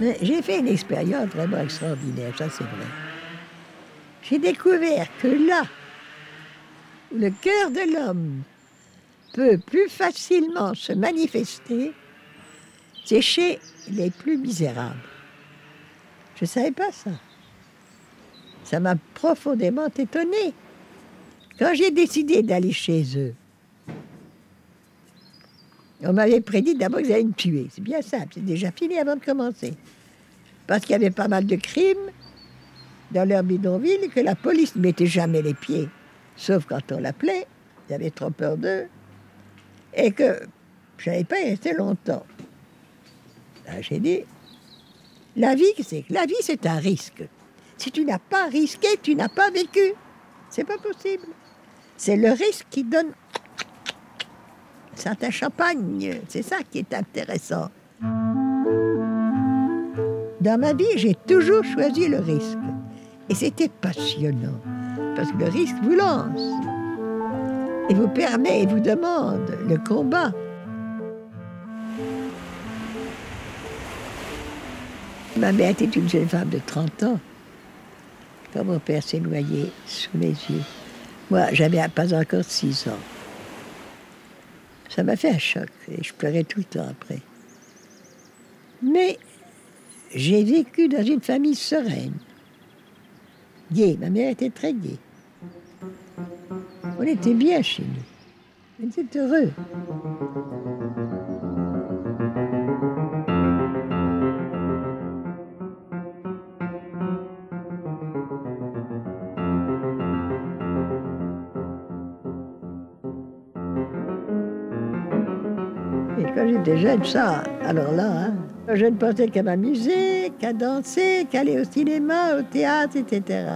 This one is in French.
J'ai fait une expérience vraiment extraordinaire, ça c'est vrai. J'ai découvert que là, où le cœur de l'homme peut plus facilement se manifester, c'est chez les plus misérables. Je ne savais pas ça. Ça m'a profondément étonné. Quand j'ai décidé d'aller chez eux, on m'avait prédit d'abord qu'ils allaient me tuer. C'est bien simple, c'est déjà fini avant de commencer. Parce qu'il y avait pas mal de crimes dans leur bidonville et que la police ne mettait jamais les pieds, sauf quand on l'appelait. Il y avait trop peur d'eux. Et que je n'avais pas resté longtemps. J'ai dit, la vie, c'est la vie, c'est un risque. Si tu n'as pas risqué, tu n'as pas vécu. C'est pas possible. C'est le risque qui donne certain champagne. C'est ça qui est intéressant. Dans ma vie, j'ai toujours choisi le risque. Et c'était passionnant. Parce que le risque vous lance. Et vous permet et vous demande le combat. Ma mère était une jeune femme de 30 ans. Quand mon père s'est noyé sous mes yeux. Moi, j'avais pas encore 6 ans. Ça m'a fait un choc et je pleurais tout le temps après. Mais j'ai vécu dans une famille sereine. Gay, ma mère était très gaie. On était bien chez nous. On était heureux. Quand j'étais jeune, ça, alors là, hein, je ne pensais qu'à m'amuser, qu'à danser, qu'à aller au cinéma, au théâtre, etc.